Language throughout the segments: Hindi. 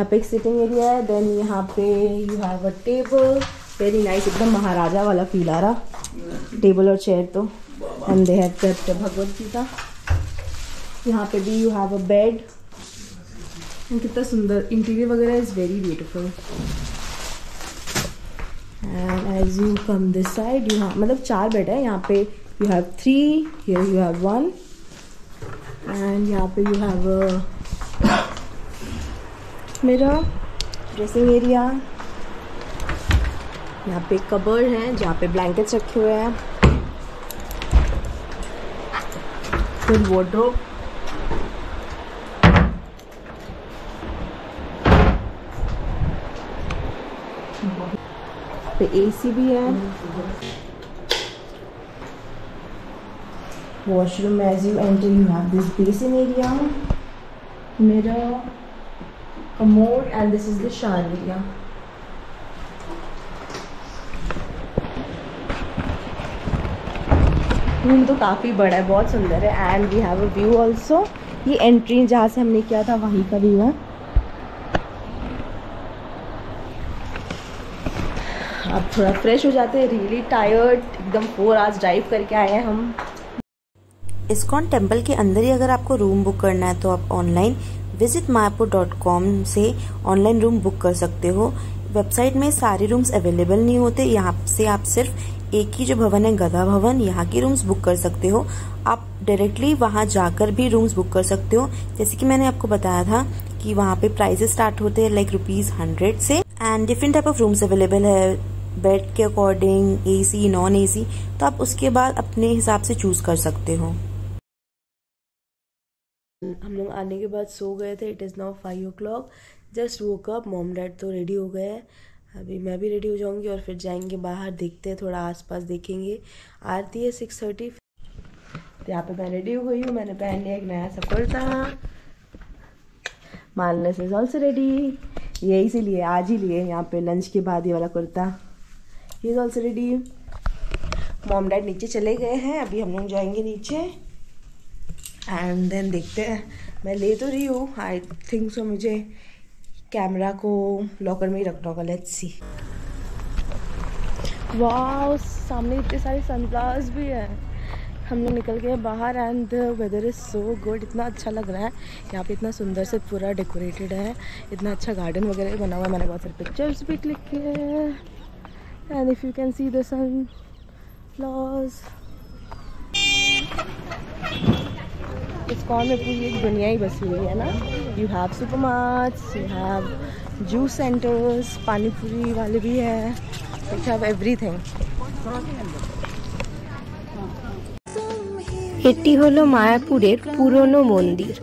यहाँ पे एक सिटिंग एरिया है देन यहाँ पे you have a table very nice एकदम महाराजा वाला फील आ रहा। टेबल और चेयर तो and they have kept Bhagavad Gita यहाँ पे भी यू हैव अ बेड कितना सुंदर इंटीरियर वगैरह is very beautiful and as you come this side you मतलब चार बेड है, यहाँ पे you have three here you have one and यहाँ पे you have mirror dressing area यहाँ पे कबर्ड है, जहाँ पे ब्लैंकेट्स रखे हुए हैं। फिर वार्डरोब पे एसी भी है। washroom, as you enter, you have this basin area mirror commode and this is the shower area room तो काफ़ी बड़ा है बहुत सुंदर है and we have a view also ये एंट्री जहाँ से हमने किया था वहीं का व्यू है। अब थोड़ा फ्रेश हो जाते हैं रियली टायर्ड एकदम फोर आवर्स ड्राइव करके आए हैं हम। इस्कॉन टेंपल के अंदर ही अगर आपको रूम बुक करना है तो आप ऑनलाइन विज़िट मायापुर से ऑनलाइन रूम बुक कर सकते हो। वेबसाइट में सारे रूम्स अवेलेबल नहीं होते। यहाँ से आप सिर्फ़ एक ही जो भवन है, गधा भवन, यहाँ की रूम्स बुक कर सकते हो। आप डायरेक्टली वहाँ जाकर भी रूम्स बुक कर सकते हो। जैसे कि मैंने आपको बताया था कि वहाँ पे प्राइसेस स्टार्ट होते हैं लाइक रुपीज़ हंड्रेड से। And different type of rooms available है बेड के अकॉर्डिंग एसी नॉन एसी तो आप उसके बाद अपने हिसाब से चूज़ कर सकते हो। हम लोग आने के बाद सो गए थे it is now five o'clock just woke up mom dad तो रेडी हो गए हैं। अभी मैं भी रेडी हो जाऊँगी और फिर जाएँगे बाहर, देखते हैं, थोड़ा आसपास देखेंगे। आरती है सिक्स थर्टी तो यहाँ पे मैं रेडी हो गई हूँ, मैंने पहन लिया एक नया सा कुर्ता मालनेस इज़ ऑल्सो रेडी ये इसीलिए, आज ही लिए यहाँ पे लंच के बाद ये वाला kurta. He is also ready mom dad नीचे चले गए हैं, अभी हम लोग जाएँगे नीचे। एंड देन देखते हैं। मैं ले तो रही हूँ। आई थिंक सो मुझे कैमरा को लॉकर में ही रखना होगा। लेट्स सी वाह सामने इतने सारे सनफ्लावर्स भी हैं। हम लोग निकल गए बाहर and weather is so good इतना अच्छा लग रहा है। यहाँ पे इतना सुंदर से पूरा डेकोरेटेड है। इतना अच्छा गार्डन वगैरह बना हुआ है। मैंने बहुत सारे पिक्चर्स भी क्लिक किए हैं। And if you can see the sunflowers ISKCON में पूरी एक दुनिया ही बसी हुई है ना you have super marts you have juice centres pani puri वाले भी है यू हैव एवरीथिंग এটি হলো মায়াপুরের পুরনো মন্দির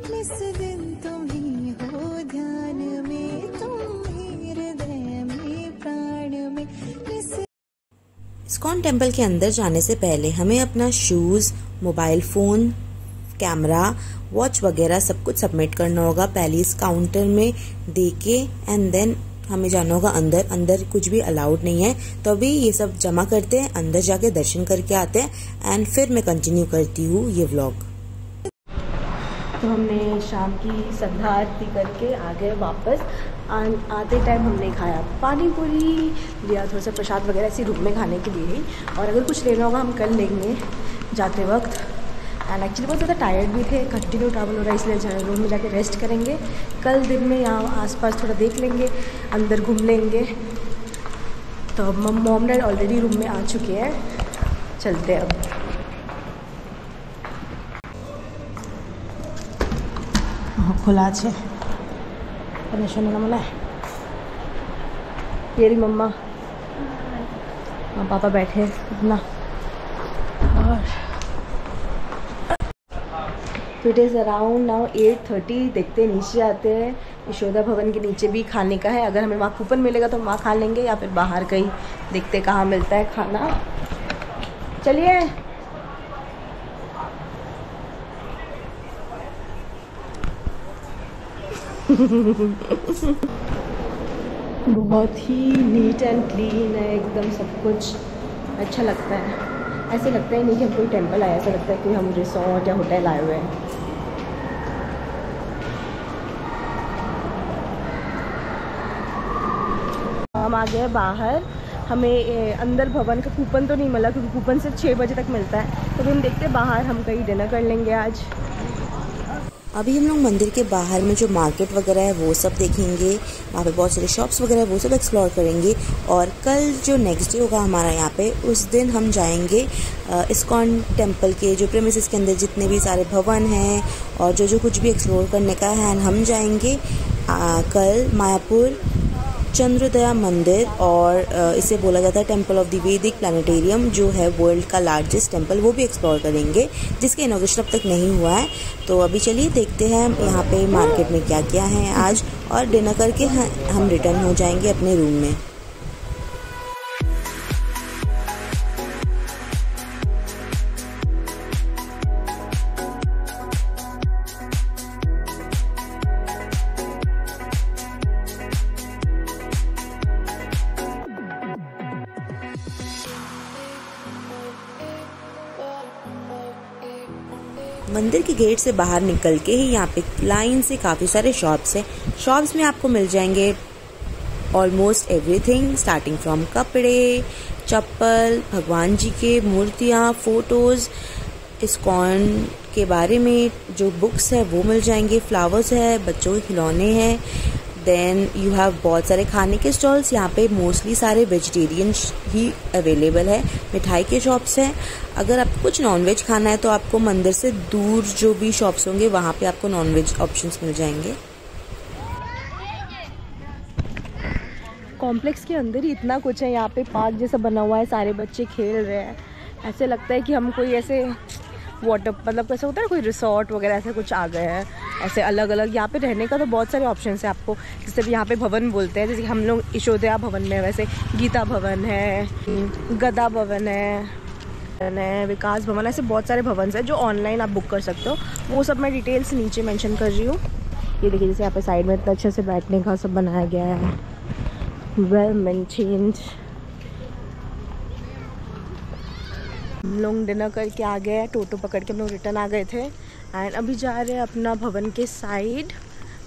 इस्कॉन टेम्पल के अंदर जाने से पहले हमें अपना shoes mobile phone camera watch वगैरह सब कुछ सबमिट करना होगा पहले इस काउंटर में दे के एंड देन हमें जाना होगा अंदर। अंदर कुछ भी अलाउड नहीं है। तो अभी ये सब जमा करते हैं, अंदर जाके दर्शन करके आते हैं एंड फिर मैं कंटिन्यू करती हूँ ये व्लॉग तो हमने शाम की संध्या आरती करके आ गए वापस। आते टाइम हमने खाया पानी पूरी, लिया थोड़ा सा प्रसाद वगैरह ऐसे रूम में खाने के लिए। ही और अगर कुछ लेना होगा, हम कल लेंगे जाते वक्त। एंड एक्चुअली बहुत ज़्यादा टायर्ड भी थे कंटिन्यू ट्रैवल हो रहा है इसलिए रूम में जाके रेस्ट करेंगे कल दिन में यहाँ आसपास थोड़ा देख लेंगे अंदर घूम लेंगे तो मॉम डैड ऑलरेडी रूम में आ चुके हैं चलते हैं अब খোলা আছে শোনে না মনে ये रही मम्मा हाँ पापा बैठे ना तो it is around now eight thirty देखते हैं, नीचे आते हैं। यशोदा भवन के नीचे भी खाने का है। अगर हमें वहाँ कूपन मिलेगा तो हम वहाँ खा लेंगे या फिर बाहर कहीं देखते कहाँ मिलता है खाना। चलिए। बहुत ही नीट एंड क्लीन है, एकदम सब कुछ। अच्छा लगता है। ऐसे लगता ही नहीं कि हम कोई टेंपल आए ऐसा लगता है कि हम रिसोर्ट या होटल आए हुए हैं। आ गए बाहर। हमें अंदर भवन का कूपन तो नहीं मिला क्योंकि कूपन सिर्फ़ छः बजे तक मिलता है। तो हम देखते बाहर हम कहीं डिनर कर लेंगे आज। अभी हम लोग मंदिर के बाहर में जो मार्केट वगैरह है वो सब देखेंगे। वहाँ पे बहुत सारे शॉप्स वगैरह वो सब एक्सप्लोर करेंगे। और कल जो नेक्स्ट डे होगा हमारा यहाँ पे उस दिन हम जाएँगे इस्कॉन टेंपल के जो प्रेमिस के अंदर जितने भी सारे भवन हैं और जो जो कुछ भी एक्सप्लोर करने का है हम जाएँगे आ, कल मायापुर चंद्रोदया मंदिर और इसे बोला जाता है temple of the Vedic planetarium जो है वर्ल्ड का लार्जेस्ट टेंपल वो भी एक्सप्लोर करेंगे, जिसके इनोवेशन अब तक नहीं हुआ है। तो अभी चलिए देखते हैं यहाँ पे मार्केट में क्या क्या है आज, और डिनर करके हम रिटर्न हो जाएँगे अपने रूम में। मंदिर के गेट से बाहर निकल के ही यहाँ पे लाइन से काफ़ी सारे शॉप्स हैं। शॉप्स में आपको मिल जाएँगे ऑलमोस्ट एवरीथिंग स्टार्टिंग फ्रॉम कपड़े, चप्पल, भगवान जी के मूर्तियाँ फ़ोटोज़ इस्कॉन के बारे में जो बुक्स है वो मिल जाएँगे फ्लावर्स है, बच्चों के खिलौने हैं। देन यू हैव बहुत सारे खाने के स्टॉल्स यहाँ पे मोस्टली सारे वेजिटेरियन ही अवेलेबल है, मिठाई के शॉप्स हैं। अगर आपको कुछ नॉनवेज खाना है तो आपको मंदिर से दूर जो भी शॉप्स होंगे, वहाँ पे आपको नॉनवेज ऑप्शंस मिल जाएँगे। कॉम्प्लेक्स के अंदर ही इतना कुछ है, यहाँ पे पार्क जैसा बना हुआ है, सारे बच्चे खेल रहे हैं। ऐसे लगता है कि हम कोई ऐसे वाटर मतलब कैसे होता है कोई रिसोर्ट वगैरह ऐसे कुछ आ गए हैं। ऐसे अलग अलग यहाँ पे रहने का तो बहुत सारे ऑप्शन है आपको। जैसे यहाँ पे भवन बोलते हैं, जैसे हम लोग यशोदया भवन में वैसे गीता भवन है, गदा भवन है है, विकास भवन, ऐसे बहुत सारे भवन है जो ऑनलाइन आप बुक कर सकते हो। वो सब मैं डिटेल्स नीचे मेंशन कर रही हूँ। ये देखिए, जैसे यहाँ पे साइड में इतना अच्छे से बैठने का सब बनाया गया है। वेल मेंटेन्ड हम लोग डिनर करके आ गए टोटो पकड़ के हम लोग रिटर्न आ गए थे। एंड अभी जा रहे हैं अपना भवन के साइड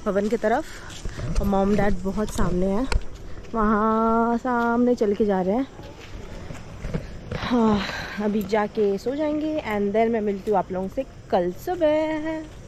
भवन की तरफ़। और मॉम डैड बहुत सामने हैं। वहाँ सामने चल के जा रहे हैं। हाँ अभी जाके सो जाएँगे। एंड देन मैं मिलती हूँ आप लोगों से कल सुबह।